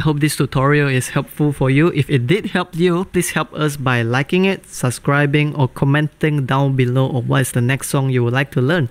I hope this tutorial is helpful for you. If it did help you, please help us by liking it, subscribing or commenting down below on what is the next song you would like to learn.